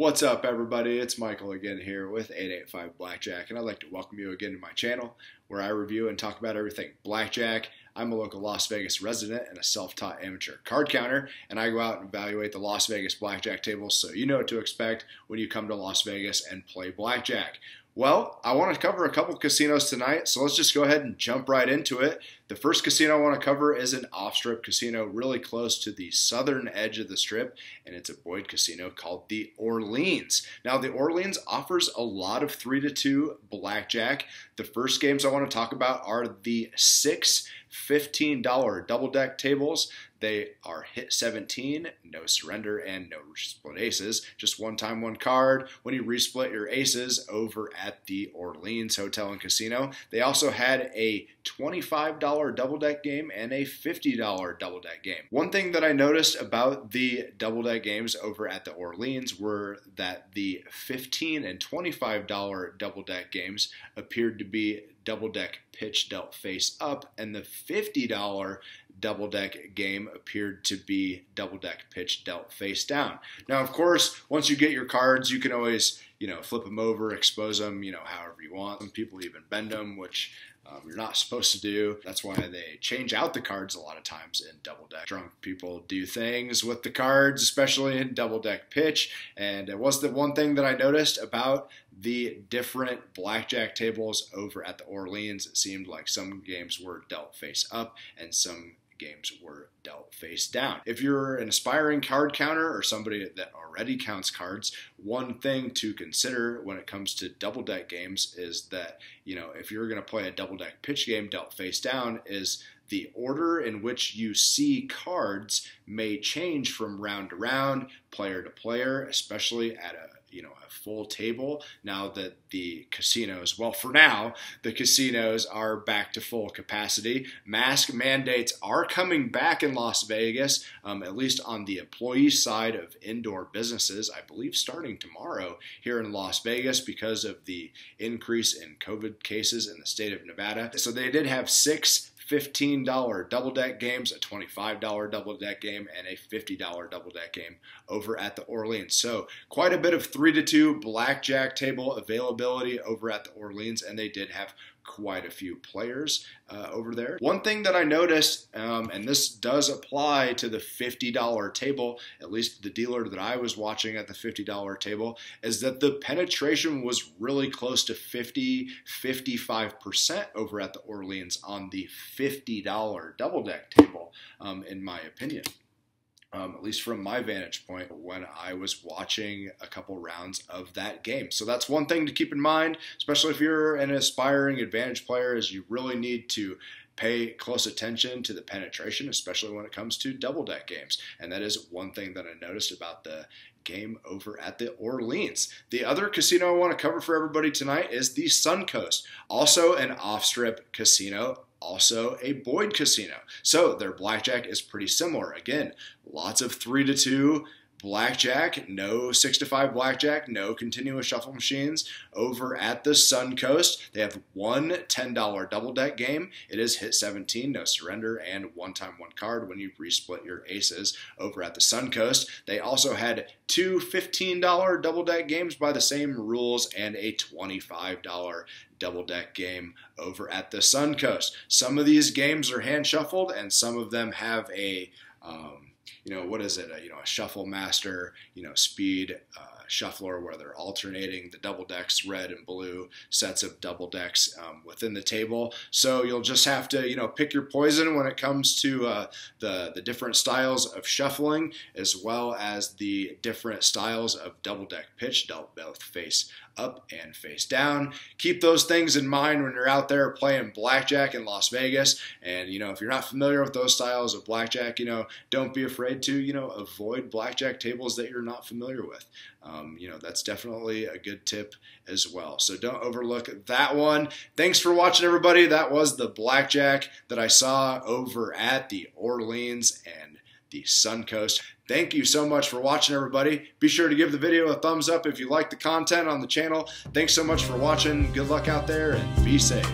What's up, everybody? It's Michael again here with 885 Blackjack, and I'd like to welcome you again to my channel where I review and talk about everything blackjack. I'm a local Las Vegas resident and a self taught amateur card counter, and I go out and evaluate the Las Vegas blackjack tables so you know what to expect when you come to Las Vegas and play blackjack. Well, I want to cover a couple casinos tonight, so let's just go ahead and jump right into it. The first casino I want to cover is an off strip casino really close to the southern edge of the strip, and it's a Boyd casino called the Orleans. Now, the Orleans offers a lot of 3 to 2 blackjack. The first games I want to talk about are the six $15 double deck tables. They are hit 17, no surrender, and no split aces. Just one time, one card when you resplit your aces over at the Orleans Hotel and Casino. They also had a $25 double deck game and a $50 double deck game. One thing that I noticed about the double deck games over at the Orleans were that the 15 and $25 double deck games appeared to be double deck pitch dealt face up, and the $50 double deck game appeared to be double deck pitch dealt face down. Now, of course, once you get your cards, you can always, you know, flip them over, expose them, you know, however you want. Some people even bend them, which um, you're not supposed to do. That's why they change out the cards a lot of times in double deck. Drunk people do things with the cards, especially in double deck pitch. And it was the one thing that I noticed about the different blackjack tables over at the Orleans. It seemed like some games were dealt face up and some games were dealt face down. If you're an aspiring card counter or somebody that already counts cards, one thing to consider when it comes to double deck games is that, you know, if you're going to play a double deck pitch game dealt face down, is the order in which you see cards may change from round to round, player to player, especially at a you know a full table now that the casinos well for now the casinos are back to full capacity. Mask mandates are coming back in las vegas um, at least on the employee side of indoor businesses i believe starting tomorrow here in las vegas because of the increase in covid cases in the state of nevada. So they did have six $15 double deck games, a $25 double deck game, and a $50 double deck game over at the Orleans. So, quite a bit of 3 to 2 blackjack table availability over at the Orleans, and they did have quite a few players uh, over there. One thing that I noticed, um, and this does apply to the $50 table, at least the dealer that I was watching at the $50 table, is that the penetration was really close to 50, 55% over at the Orleans on the $50 double deck table, um, in my opinion um, at least from my vantage point, when I was watching a couple rounds of that game. So that's one thing to keep in mind, especially if you're an aspiring advantage player, is you really need to pay close attention to the penetration, especially when it comes to double deck games. And that is one thing that I noticed about the game over at the Orleans. The other casino I want to cover for everybody tonight is the Suncoast, also an off strip casino also a Boyd casino. So their blackjack is pretty similar. Again, lots of three to two blackjack, no six to five blackjack, no continuous shuffle machines. Over at the Suncoast, they have one $10 double deck game. It is hit 17, no surrender, and one time one card when you resplit your aces. Over at the Suncoast, they also had two $15 double deck games by the same rules and a $25 double deck game over at the Suncoast. Some of these games are hand shuffled, and some of them have a um, you know, what is it? A, you know, a shuffle master, you know, speed uh, shuffler where they're alternating the double decks, red and blue sets of double decks um, within the table. So you'll just have to, you know, pick your poison when it comes to uh, the the different styles of shuffling, as well as the different styles of double deck pitch, dealt both face up and face down. Keep those things in mind when you're out there playing blackjack in Las Vegas. And, you know, if you're not familiar with those styles of blackjack, you know, don't be afraid to, you know, avoid blackjack tables that you're not familiar with. Um, you know, that's definitely a good tip as well. So don't overlook that one. Thanks for watching, everybody. That was the blackjack that I saw over at the Orleans and the Suncoast. Thank you so much for watching, everybody. Be sure to give the video a thumbs up if you like the content on the channel. Thanks so much for watching. Good luck out there and be safe.